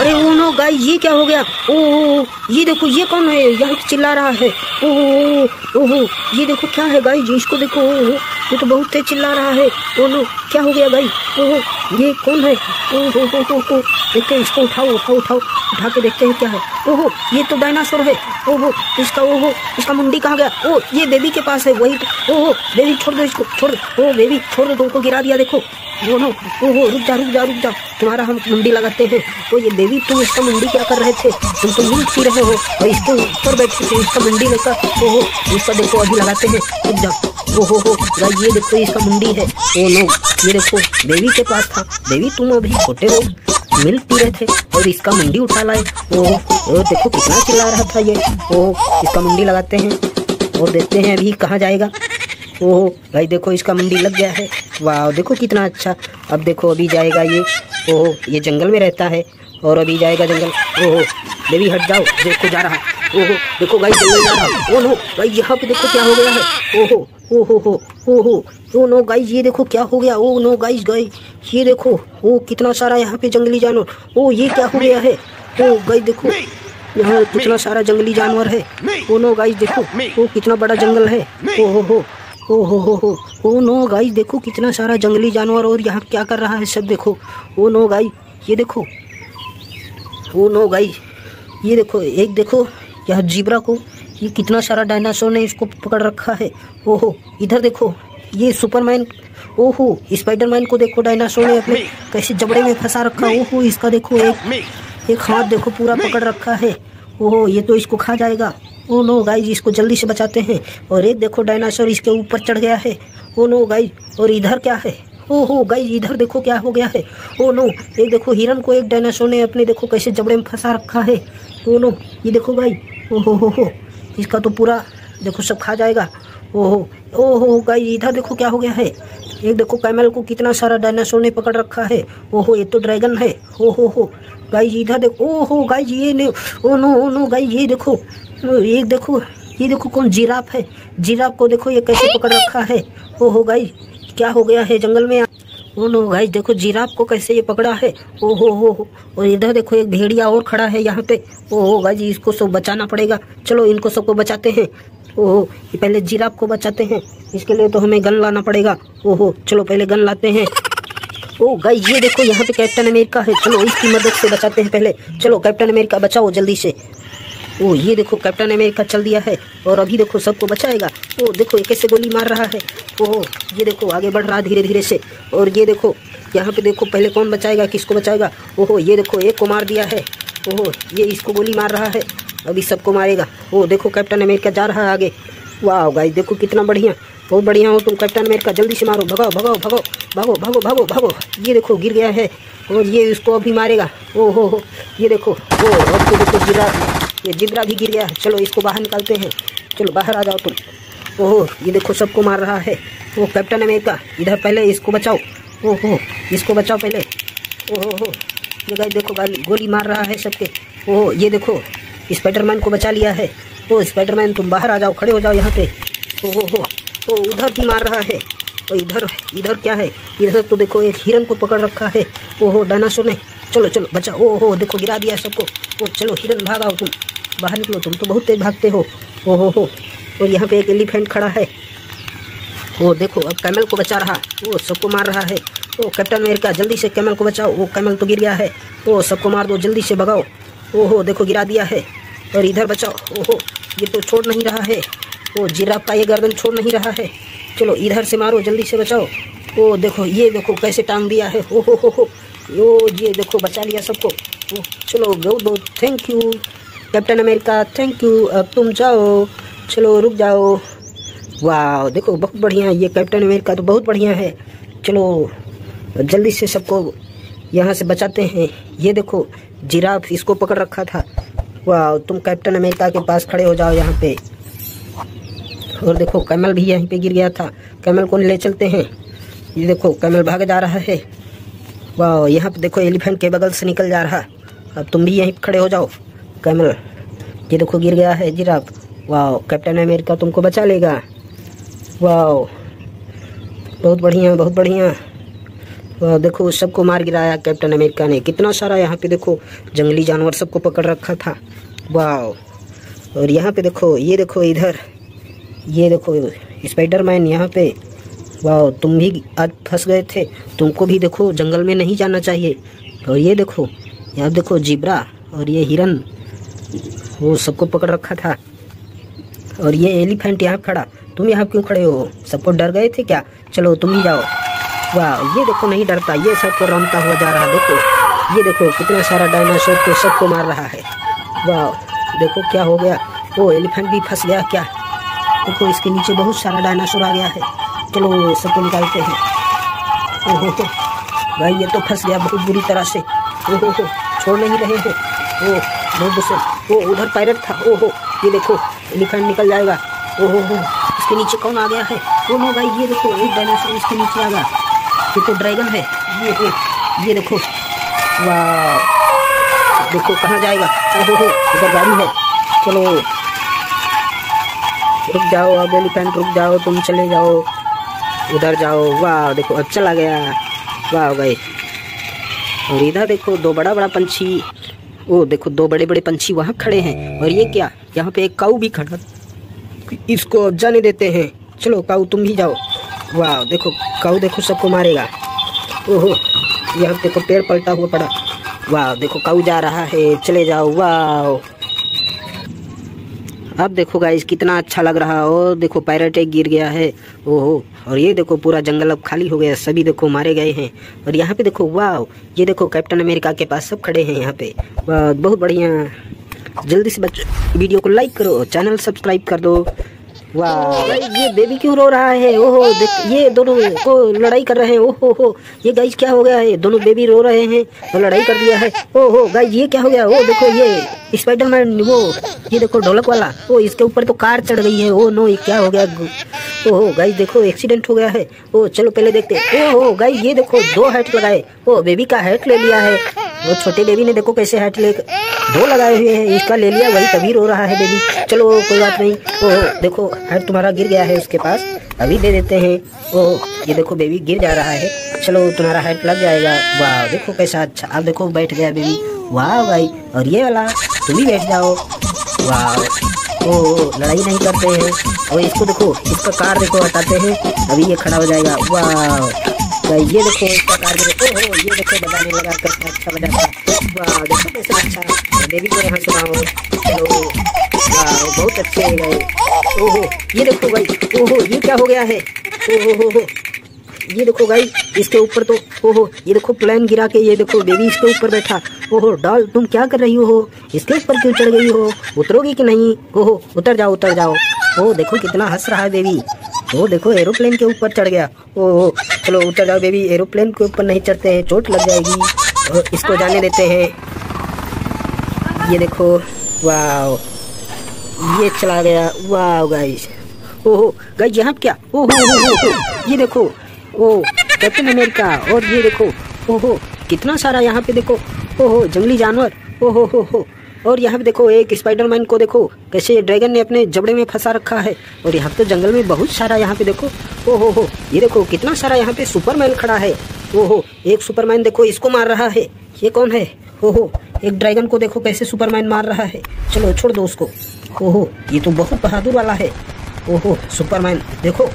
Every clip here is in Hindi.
अरे ओ नो गाइस ये क्या हो गया? ओ, ये देखो ये कौन है? यहाँ चिल्ला रहा है। ओ, ओ, ये देखो क्या है गाइस इसको देखो ये तो बहुत तेज चिल्ला रहा है। नो क्या हो गया भाई? ओ, ओ ये कौन है? ओ, ओ, ओ, ओ, ओ देखते हैं इसको उठाओ उठाओ उठाओ। उठा के देखते हैं क्या है। ओहो ये तो डायनासोर है। ओहो इसका ओहो इसका मुंडी कहाँ गया? ओ ये बेबी के पास है वही तो। ओहो बेबी छोड़ दो इसको छोड़ दो। ओ बेबी छोड़ दो तुमको गिरा दिया देखो। नो ओहो रुक जा रुक जा रुक जा। तुम्हारा हम मुंडी लगाते हैं। ओ ये बेबी तुम इसका मुंडी क्या कर रहे थे? तुम तो मिल पी रहे हो। और इसके ऊपर बैठे थे इसका मुंडी लेकर। ओहो इसका देखो अभी लगाते हैं। रुक जा। ओहो हो ये देखो इसका मुंडी है। ओ नो ये देखो बेबी के पास था। देवी तुम अभी छोटे हो। मिल्क पी रहे थे और इसका मुंडी उठा लाए। ओ, ओ देखो कितना चिल्ला रहा था ये। ओ इसका मुंडी लगाते हैं और देखते हैं अभी कहाँ जाएगा। ओह भाई देखो इसका मुंडी लग गया है। वाह देखो कितना अच्छा। अब देखो अभी जाएगा ये। ओह ये जंगल में रहता है और अभी जाएगा जंगल। ओहो देवी हट जाओ देखो जा रहा। ओहो देखो गाइस जंगल जा रहा ओ नो भाई यहाँ पे देखो क्या हो गया है। ओहो ओहो हो ओहो ओ नो गाइस ये देखो क्या हो गया। ओ नो गाइस गाइस ये देखो ओ कितना सारा यहाँ पे जंगली जानवर। ओ ये क्या हो गया है? ओ गाइस देखो यहाँ कितना सारा जंगली जानवर है। ओ नो गाइस देखो ओ कितना बड़ा जंगल है। ओ हो हो ओ हो हो हो ओ नो गाइस देखो कितना सारा जंगली जानवर और यहाँ क्या कर रहा है सब देखो। ओ नो गाइस ये देखो ओ नो गाइस ये देखो एक देखो यह जीब्रा को ये कितना सारा डायनासोर ने इसको पकड़ रखा है? ओहो इधर देखो ये सुपरमैन ओहो स्पाइडरमैन को देखो डायनासोर ने अपने कैसे जबड़े में फंसा रखा ओहो इसका देखो एक एक हाथ देखो पूरा पकड़ रखा है। ओहो ये तो इसको खा जाएगा। ओ नो गाइज़ इसको जल्दी से बचाते हैं। और एक देखो डायनासोर इसके ऊपर चढ़ गया है। ओ नो गाइज़ और इधर क्या है? ओ हो गाइज़ इधर देखो क्या हो गया है। ओ नो एक देखो हिरन को एक डायनासोर ने अपने देखो कैसे जबड़े में फंसा रखा है। ओ नो ये देखो भाई ओ हो हो हो इसका तो पूरा देखो सब खा जाएगा। ओहो ओहो गाई इधर देखो क्या हो गया है। एक देखो कैमल को कितना सारा डायनासोर ने पकड़ रखा है। ओहो ये तो ड्रैगन है। ओहो हो गाइस इधर देखो ओहो गाइस ये ने ओ नो ओ नो गाई ये देखो एक देखो ये देखो कौन जिराफ है। जिराफ को देखो ये कैसे पकड़ रखा है। ओहो गाई क्या हो गया है जंगल में? नो गाइस देखो, जिराफ को कैसे ये पकड़ा है? ओ हो हो हो और इधर देखो, एक भेड़िया और खड़ा है यहाँ पे। ओ हो गाइस इसको सब बचाना पड़ेगा। चलो, इनको सबको बचाते हैं। ओहो, ये पहले जिराफ को बचाते हैं। इसके लिए तो हमें गन लाना पड़ेगा। ओहो, चलो, पहले गन लाते हैं। ओ गाइस ये देखो, यहाँ पे कैप्टन अमेरिका है। चलो, इसकी मदद से बचाते हैं पहले। चलो, कैप्टन अमेरिका, बचाओ जल्दी से। ओ, ये देखो, कैप्टन अमेरिका चल दिया है, और अभी देखो, सबको बचाएगा। ओ, देखो, ये कैसे गोली मार रहा है। ओहो ये देखो, आगे बढ़ रहा धीरे धीरे से। और ये देखो, यहाँ पे देखो, पहले कौन बचाएगा, किसको बचाएगा? ओहो, ये देखो, एक को मार दिया है। ओहो, ये इसको गोली मार रहा है। अभी सबको मारेगा। ओ, देखो, कैप्टन अमेरिका जा रहा है आगे। वाह गाइस, देखो कितना बढ़िया। बहुत बढ़िया हो तुम, कैप्टन अमेरिका जल्दी से मारो। भगाओ भगाओ भगाओ भागो भागो भागो भागो ये देखो, गिर गया है, और ये इसको अभी मारेगा। ओ हो हो ये देखो। ओ, अब तो देखो, गिरा ये जिब्रा भी गिर गया है। चलो इसको बाहर निकालते हैं। चलो बाहर आ जाओ तुम। ओहो, ये देखो सबको मार रहा है। वो कैप्टन अमेरिका, इधर पहले इसको बचाओ। ओहो, इसको बचाओ पहले। ओहो ये गाइस देखो गाली गोली मार रहा है सबके। ओहो, ये देखो, स्पाइडरमैन को बचा लिया है। ओ, स्पाइडरमैन, तुम बाहर आ जाओ, खड़े हो जाओ यहाँ पे। ओहो हो ओ, उधर भी मार रहा है। और इधर इधर क्या है? इधर तो देखो एक हिरन को पकड़ रखा है। ओहो, डायनासोर ने चलो चलो बचा ओ हो देखो, गिरा दिया सबको। ओ, चलो, हिरन भागाओ तुम बाहर निकलो तुम तो बहुत तेज भागते हो। ओहो हो हो और यहाँ पे एक एलिफेंट खड़ा है। वो देखो, अब कैमल को बचा रहा। वो सबको मार रहा है। ओ, कैप्टन अमेरिका, जल्दी से कैमल को बचाओ। वो कैमल तो गिर गया है। ओ, सबको मार दो, जल्दी से भगाओ। ओहो, देखो, गिरा दिया है। और इधर बचाओ। ओहो, ये तो छोड़ नहीं रहा है। ओ, जिराफ का ये गर्दन छोड़ नहीं रहा है। चलो, इधर से मारो, जल्दी से बचाओ। ओ, देखो, ये देखो, कैसे टांग दिया है। ओ हो हो हो। ओ ये देखो बचा लिया सबको। चलो बहुत बहुत thank you captain America thank you अब तुम जाओ। चलो, रुक जाओ। वाह देखो, बहुत बढ़िया ये कैप्टन अमेरिका तो बहुत बढ़िया है। चलो, जल्दी से सबको यहाँ से बचाते हैं। ये देखो, जिराफ इसको पकड़ रखा था। वाह तुम कैप्टन अमेरिका के पास खड़े हो जाओ यहाँ पे। और देखो, कैमल भी यहीं पे गिर गया था। कैमल को ले चलते हैं। ये देखो, कैमल भाग जा रहा है। वाह, यहाँ पे देखो एलिफेंट के बगल से निकल जा रहा। अब तुम भी यहीं खड़े हो जाओ, कैमल। ये देखो, गिर गया है जिराफ। वाह, कैप्टन अमेरिका तुमको बचा लेगा। वाह, बहुत बढ़िया बहुत बढ़िया। वाह, देखो, सबको मार गिराया कैप्टन अमेरिका ने। कितना सारा यहाँ पे देखो, जंगली जानवर सबको पकड़ रखा था। वाह, और यहाँ पे देखो, ये देखो इधर। ये देखो स्पाइडर मैन यहाँ पे। वाह, तुम भी आज फंस गए थे। तुमको भी देखो, जंगल में नहीं जाना चाहिए। और ये देखो यहाँ देखो, जिब्रा और ये हिरन, वो सबको पकड़ रखा था। और ये एलिफेंट यहाँ खड़ा, तुम यहाँ क्यों खड़े हो? सबको डर गए थे क्या? चलो, तुम ही जाओ। वाह, ये देखो, नहीं डरता, ये सबको रमता हुआ जा रहा, देखो। ये देखो, कितना सारा डायनासोर को सबको मार रहा है। वाह, देखो क्या हो गया। वो एलिफेंट भी फंस गया क्या? देखो, इसके नीचे बहुत सारा डायनासोर आ गया है। चलो सबको निकालते हैं। ओहो हो भाई, ये तो फंस गया बहुत बुरी तरह से। ओहो हो छोड़ नहीं रहे हैं। ओ बहुत गुस्से वो उधर पायरट था। ओहो, ये देखो एलिफेंट निकल जाएगा। ओहो हो इसके नीचे कौन आ गया है? ओ नो भाई, ये देखो, एक डायनासोर इसके नीचे आ गया। ये तो ड्रैगन है। ये ये ये देखो। वाह, देखो, कहाँ जाएगा? ओहो हो इधर गाड़ी है। चलो, रुक जाओ, अब एलिफेंट रुक जाओ, तुम चले जाओ। उधर जाओ। वाह, देखो अब चला गया वाह गए और इधर देखो, दो बड़ा बड़ा पंछी। ओ, देखो, दो बड़े बड़े पंछी वहाँ खड़े हैं। और ये क्या? यहाँ पे एक काऊ भी खड़ा इसको अब जाने देते हैं। चलो, काऊ, तुम भी जाओ। वाह, देखो, काऊ देखो, सबको मारेगा। ओहो, यहाँ देखो पेड़ पलटा हुआ पड़ा। वाह, देखो, काऊ जा रहा है। चले जाओ। वाह। अब देखो गाइस कितना अच्छा लग रहा है। और देखो पैरट एक गिर गया है। ओहो, और ये देखो, पूरा जंगल अब खाली हो गया सभी देखो, मारे गए हैं। और यहाँ पे देखो वाह ये देखो कैप्टन अमेरिका के पास सब खड़े हैं यहाँ पे। बहुत बढ़िया। जल्दी से बच्चों, वीडियो को लाइक करो चैनल सब्सक्राइब कर दो। वाह ये बेबी क्यों रो रहा है? ओहो देख ये दोनों को लड़ाई कर रहे हैं। ओहो हो ये गाइस क्या हो गया है? दोनों बेबी रो रहे हैं और लड़ाई कर दिया है। ओहो गाइस ये क्या हो गया? ओ देखो ये स्पाइडरमैन वो ये देखो ढोलक वाला। ओ इसके ऊपर तो कार चढ़ गई है। ओ नो ये क्या हो गया? ओहो गाइस देखो एक्सीडेंट हो गया है। ओ चलो पहले देखते ओहो गाइस ये देखो दो हेट लगाए। ओ बेबी का हेट ले लिया है। वो छोटे बेबी ने देखो कैसे हेट ले दो लगाए हुए हैं। इसका ले लिया वही तभी रो रहा है बेबी चलो कोई बात नहीं। ओहो देखो हेड तुम्हारा गिर गया है उसके पास, अभी दे देते हैं। ओह, ये देखो बेबी, गिर जा रहा है। चलो, तुम्हारा हेड लग जाएगा। वाह, देखो कैसा अच्छा। अब देखो, बैठ गया बेबी। वाह भाई, और ये वाला, तुम भी बैठ जाओ। वाह। ओ लड़ाई नहीं करते हैं। और इसको देखो, इसका कार देखो, हटाते हैं। अभी ये खड़ा हो जाएगा। वाह। ये देखो, इसका कार देखो। ओहो, ये देखो, बजाने लगा कैसा अच्छा बजाता वाह, देखो कैसा अच्छा। बेबी को यहाँ चलो। वाह बहुत अच्छे हो गए ओहो, ये देखो भाई, ओहो, ये क्या हो गया है? ओहो, हो हो। ये देखो भाई, इसके ऊपर तो ओहो, ये देखो प्लेन गिरा के, ये देखो बेबी इसके ऊपर बैठा। ओहो, डॉल, तुम क्या कर रही हो? इसके ऊपर क्यों चढ़ गई हो? उतरोगी कि नहीं? ओहो, उतर जाओ उतर जाओ। ओ देखो कितना हंस रहा है बेबी। ओ देखो, एरोप्लेन के ऊपर चढ़ गया। ओहो, चलो, उतर जाओ बेबी। एरोप्लेन के ऊपर नहीं चढ़ते हैं, चोट लग जाएगी। इसको जाने देते हैं। ये देखो वाह ये चला गया। वाह गाइस ओहो गाइस यहाँ क्या? ओहो हो, हो, हो, ये देखो। ओ कैप्टन अमेरिका और ये देखो। ओहो कितना सारा यहाँ पे देखो। ओहो जंगली जानवर। ओहो हो हो। और यहाँ पे देखो एक स्पाइडरमैन को देखो। कैसे ड्रैगन ने अपने जबड़े में फंसा रखा है। और यहाँ पे तो जंगल में बहुत सारा यहाँ पे देखो। ओहो हो ये देखो कितना सारा यहाँ पे सुपरमैन खड़ा है। ओहो एक सुपरमैन देखो इसको मार रहा है। ये कौन है? ओहो एक ड्रैगन को देखो कैसे सुपरमैन मार रहा है। चलो छोड़ दो उसको। ओहो, ये तो बहुत बहादुर वाला है। ओहो, सुपरमैन, देखो।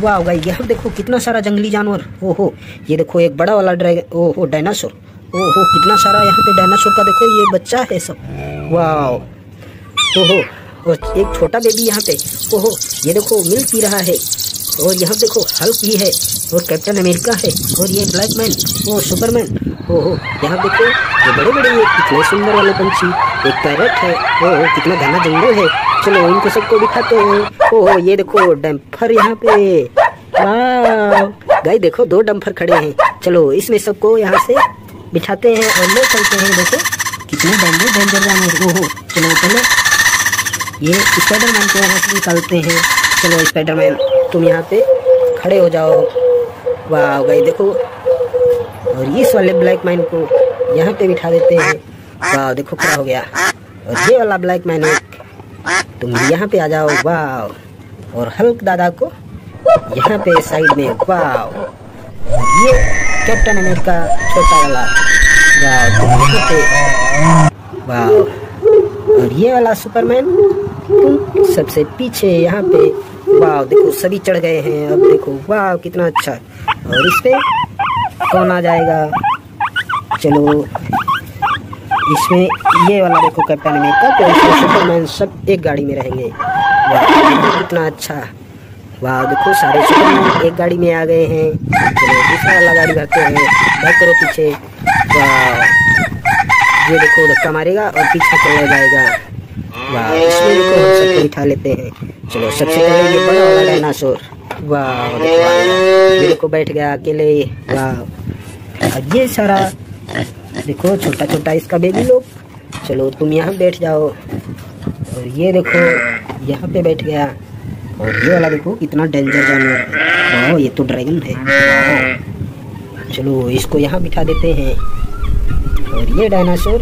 वाह गाई यहाँ देखो कितना सारा जंगली जानवर। ओहो, ये देखो एक बड़ा वाला ड्रैगन ओहो, डायनासोर। ओहो, कितना सारा यहाँ पे डायनासोर का देखो, ये बच्चा है सब। वाह ओहो, और एक छोटा बेबी यहाँ पे। ओहो, ये देखो, मिल पी रहा है। और यहाँ देखो हल्क भी है। और कैप्टन अमेरिका है। और ये ब्लैक मैन ओ सुपरमैन ओहो, यहाँ देखो, ये बड़े बड़े ये कितने सुंदर वाले पंछी। एक पैरट है, ओहो, कितना घना जंगल है। चलो, इनको सबको दिखाते हैं। ओहो, ये देखो डम्फर यहाँ पे। गाय देखो, दो डम्फर खड़े हैं। चलो, इसमें सबको यहाँ से बिठाते हैं और ले चलते हैं। देखो, कितने डेंजर डेंजर जानवर ओहो, चलो, पहले ये स्पाइडरमैन को यहाँ से निकालते हैं। चलो स्पाइडरमैन तुम यहाँ पे खड़े हो जाओ। वाह गई, देखो और इस वाले ब्लैक मैन को यहाँ पे बिठा देते हैं। वाह, देखो खड़ा हो गया। और ये वाला ब्लैक मैन एक, तुम यहाँ पे आ जाओ। वाह। और हल्क दादा को यहाँ पे साइड में, वाह। ये कैप्टन अमेरिका छोटा वाला। वाह और ये वाला सुपरमैन तुम सबसे पीछे यहाँ पे। वाह, देखो, सभी चढ़ गए हैं। अब देखो, वाह, कितना अच्छा। और इस पे कौन आ जाएगा? चलो। इसमें ये वाला देखो कैप्टन अमेरिका तो सुपरमैन सब एक गाड़ी में रहेंगे। कितना अच्छा। वाह, देखो सारे सुपरमैन एक गाड़ी में आ गए हैं। चलो, दूसरा वाला गाड़ी भरते हैं। बैक करो पीछे। वाह, ये देखो धक्का मारेगा और पीछे चला जाएगा। वाह, इसमें देखो हम सबको बिठा लेते हैं। चलो, सबसे पहले ये बड़ा वाला डायनासोर वाह देखो बैठ गया अकेले। वाह। अब ये सारा। देखो छोटा छोटा इसका बेबी लोग चलो, तुम यहाँ बैठ जाओ। और ये देखो, यहाँ पे बैठ गया। और ये वाला देखो, कितना डेंजर जानवर है। ये तो ड्रैगन है। चलो, इसको यहाँ बिठा देते हैं। और ये डायनासोर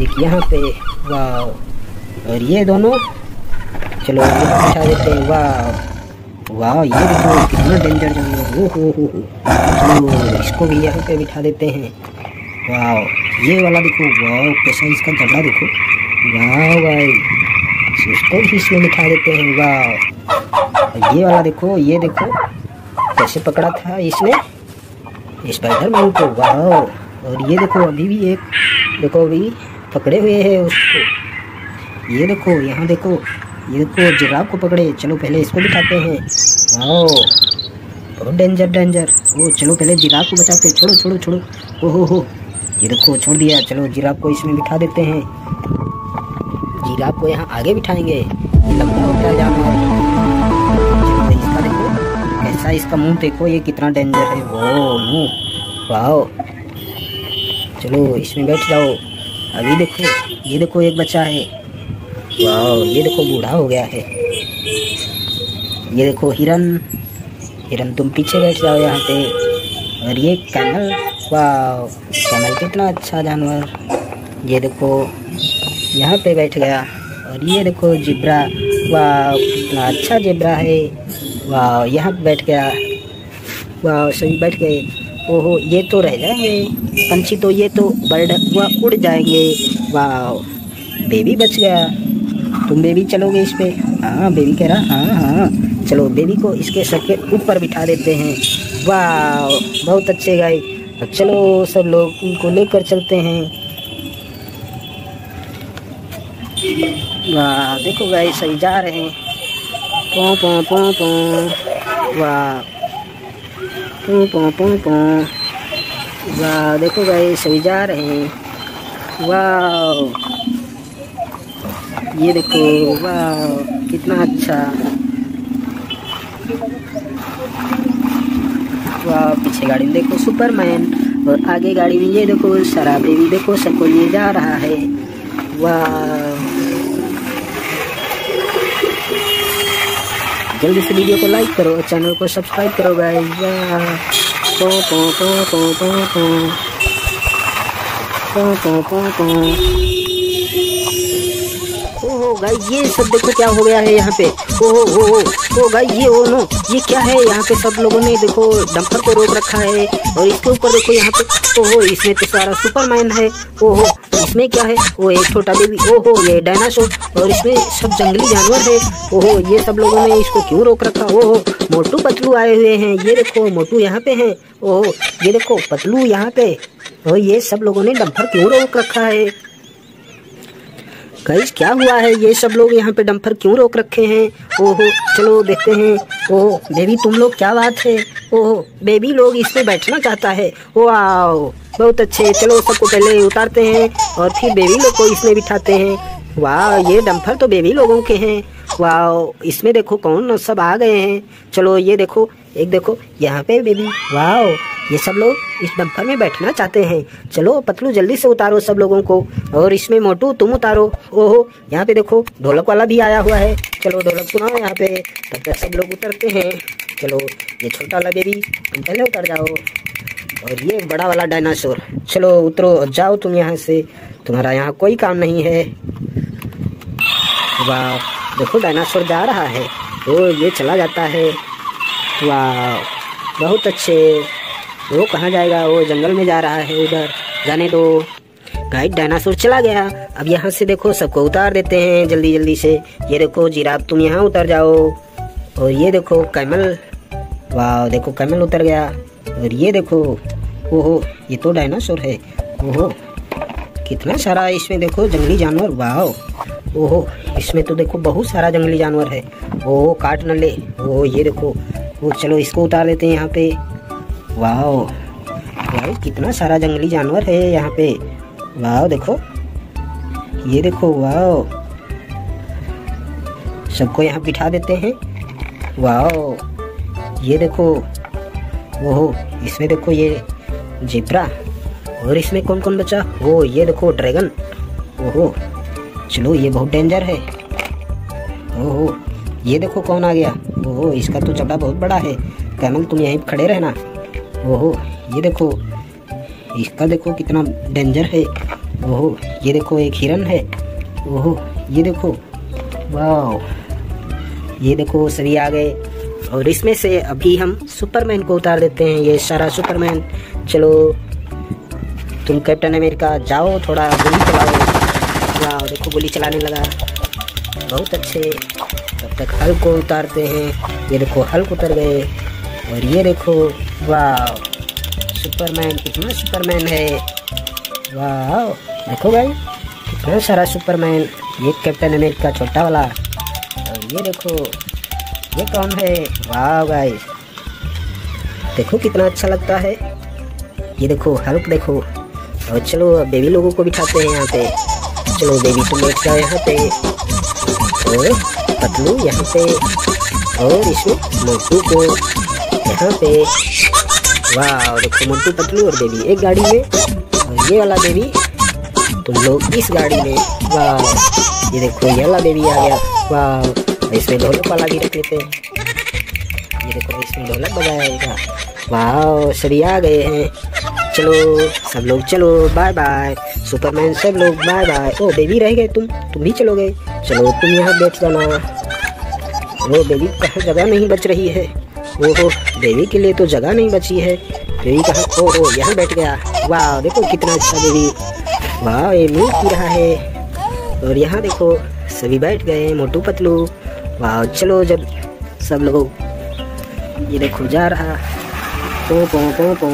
एक यहाँ पे। वाह और ये दोनों, चलो बिठा देते हैं। वाह वाह ये देखो, कितना डेंजर जानवर हो। हो चलो इसको भी यहाँ पे बिठा देते हैं। वाह ये वाला देखो वाह कैसा इसका गला देखो। वाह भाई, इसको भी इसमें बिठा देते हैं वाह ये वाला देखो, ये देखो, कैसे पकड़ा था इसने। स्पाइडरमैन को वाह और ये देखो, अभी भी एक, देखो, अभी पकड़े हुए हैं उसको। ये देखो, यहाँ देखो, ये देखो जिराफ को पकड़े। चलो पहले इसको बिठाते हैं। वाह डेंजर डेंजर ओ, चलो पहले जिराफ को बचाते छोड़ो छोड़ो छोड़ो। ओ, हो हो। ये देखो, छोड़ दिया। चलो जिराफ को इसमें बिठा देते हैं। जिराफ को यहाँ आगे बिठाएँगे। लंबा होता है जानवर ऐसा इसका मुँह देखो, ये कितना डेंजर है। वो मुँह। वाह चलो, इसमें बैठ जाओ। अभी देखो, ये देखो, एक बच्चा है। वाह ये देखो, बूढ़ा हो गया है। ये देखो, हिरन। हिरन, तुम पीछे बैठ जाओ यहाँ पे। और ये कैमल वाह कैमल कितना अच्छा जानवर। ये देखो, यहाँ पे बैठ गया। और ये देखो जिब्रा वाह कितना अच्छा जिब्रा है। वाह यहाँ बैठ गया। वाह सही बैठ गए। ओहो, ये तो रह जाएँगे। पंछी तो ये तो बर्ड वह उड़ जाएँगे। वाह बेबी बच गया। तुम बेबी चलोगे इस पर हाँ बेबी कह रहा हाँ हाँ। चलो बेबी को इसके सर के ऊपर बिठा देते हैं। वाह, बहुत अच्छे गाय। चलो, सब लोग उनको लेकर चलते हैं। वाह, देखो गाय, सही जा रहे हैं। पो पो पो पो। वाह। पो पो पो पो। वाह, देखो भाई सही जा रहे हैं। वाह। ये देखो, वाह, कितना अच्छा। पीछे गाड़ी में देखो सुपरमैन, और आगे गाड़ी में ये देखो सारा बेबी देखो सबको लिए जा रहा है। वाह। जल्दी से वीडियो को लाइक करो चैनल को सब्सक्राइब करो पो पो। ओहो गाइस, ये सब देखो क्या हो गया है यहाँ पे। ओहो ओ ओ गाइस, ये ओ नो ये क्या है? यहाँ पे सब लोगों ने देखो, डंपर को रोक रखा है और इसके ऊपर देखो यहाँ पे, ओहो, इसमें तो सारा सुपरमैन है। ओहो, इसमें क्या है? वो एक छोटा बेबी ओहो, ये डायनासोर और इसमें सब जंगली जानवर है। ओहो, ये सब लोगों ने इसको क्यों रोक रखा? ओहो, मोटू पतलू आए हुए हैं। ये देखो, मोटू यहाँ पे है। ओहो, ये देखो, पतलू यहाँ पे। और ये सब लोगों ने डंपर क्यों रोक रखा है? गाइस क्या हुआ है? ये सब लोग यहाँ पे डंपर क्यों रोक रखे हैं? ओहो, चलो देखते हैं। ओहो, बेबी, तुम लोग क्या बात है? ओहो, बेबी लोग इसमें बैठना चाहता है। वाह बहुत अच्छे। चलो, सबको पहले उतारते हैं और फिर बेबी लोग को इसमें बिठाते हैं। वाह ये डम्फर तो बेबी लोगों के हैं। वाह इसमें देखो कौन सब आ गए हैं। चलो, ये देखो एक देखो, यहाँ पे बेबी वाह ये सब लोग इस डम्फर में बैठना चाहते हैं। चलो, पतलू, जल्दी से उतारो सब लोगों को। और इसमें मोटू, तुम उतारो। ओहो, यहाँ पे देखो, ढोलक वाला भी आया हुआ है। चलो, ढोलक सुनाओ यहाँ पे। तब तक सब लोग उतरते हैं। चलो, ये छोटा वाला बेबी तुम पहले उतर जाओ। और ये बड़ा वाला डायनासोर चलो, उतरो, जाओ तुम यहाँ से। तुम्हारा यहाँ कोई काम नहीं है। वाह, देखो डायनासोर जा रहा है। ओ ये चला जाता है। वाह बहुत अच्छे। वो कहाँ जाएगा? वो जंगल में जा रहा है उधर। जाने दो। गाइड डायनासोर चला गया। अब यहाँ से देखो, सबको उतार देते हैं जल्दी जल्दी से। ये देखो जिराब तुम यहाँ उतर जाओ। और ये देखो, कैमल। वाह, देखो, कैमल उतर गया। और ये देखो, ओहो, ये तो डायनासोर है। ओहो, कितना सारा इसमें देखो, जंगली जानवर। वाह ओहो, इसमें तो देखो, बहुत सारा जंगली जानवर है। ओहो काट न ले। ओहो, ये देखो वो चलो इसको उतार देते हैं यहाँ पे। वाह भाई, कितना सारा जंगली जानवर है यहाँ पे। वाह देखो। ये देखो वाह सबको यहाँ बिठा देते हैं। वाह ये देखो। ओहो, इसमें देखो ये जिब्रा। और इसमें कौन कौन बचा? ओ, ये देखो, ड्रैगन। ओहो, चलो, ये बहुत डेंजर है। ओहो ये देखो कौन आ गया। ओहो, इसका तो चबड़ा बहुत बड़ा है। कैमल, तुम यहीं खड़े रहना। ओहो, ये देखो, इसका देखो कितना डेंजर है। ओहो, ये देखो, एक हिरन है। ओहो, ये देखो। वाह ये देखो, सभी आ गए। और इसमें से अभी हम सुपरमैन को उतार देते हैं। ये सारा सुपरमैन। चलो, तुम कैप्टन अमेरिका जाओ, थोड़ा गोली चलाओ। वाह देखो, गोली चलाने लगा। बहुत अच्छे तब तक हल्क को उतारते हैं। ये देखो हल्क उतर गए। और ये देखो वाह सुपरमैन, कितना सुपरमैन है। वाह देखो भाई, कितना सारा सुपरमैन। ये कैप्टन अमेरिका छोटा वाला। और ये देखो, ये कौन है? वाह भाई, देखो कितना अच्छा लगता है। ये देखो, हल्क देखो। और चलो बेबी लोगों को बिठाते हैं यहाँ पे। चलो, बेबी तुम जाओ यहाँ पे। और पतलू यहाँ पे और इसमें मोटू को यहाँ पे, वाह, देखो मोटू पतलू और बेबी एक गाड़ी में, और ये वाला बेबी तुम लोग इस गाड़ी में, वाह, ये देखो, ये वाला बेबी आ गया, वाह इसमें ढोलक वाला भी रख लेते हैं। ये देखो, इसमें ढोलक बजाएगा वाह, सभी आ गए हैं। चलो, सब लोग चलो बाय बाय सुपरमैन सब लोग बाय बाय ओ बेबी रह गए तुम तुम भी चलोगे चलो तुम यहाँ बैठ जाना वो बेबी कहाँ जगह नहीं बच रही है ओहो बेबी के लिए तो जगह नहीं बची है बेबी कहाँ ओ ओ यहाँ बैठ गया वाह देखो कितना अच्छा बेबी वाह ये मीट पी रहा है और यहाँ देखो सभी बैठ गए मोटू पतलू वाह चलो जब सब लोग ये देखो जा रहा पो पो पो पो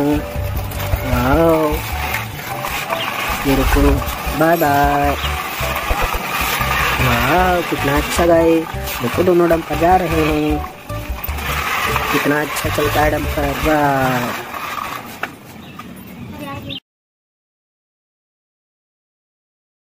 वाह देखो बाय बाय वाह कितना अच्छा गाय। देखो दोनों डंपर जा रहे हैं। कितना अच्छा चलता है डंपर। वाह